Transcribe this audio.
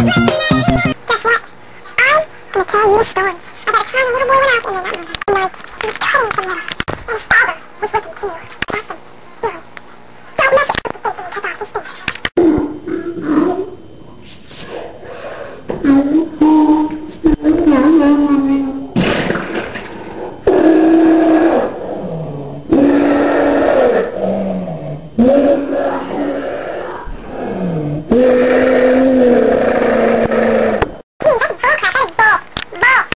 Guess what? I'm gonna tell you a story about a time a little boy went out in the night like he was cutting some lettuce, and his father was with him too. I asked Billy, don't mess up the thing and cut off this.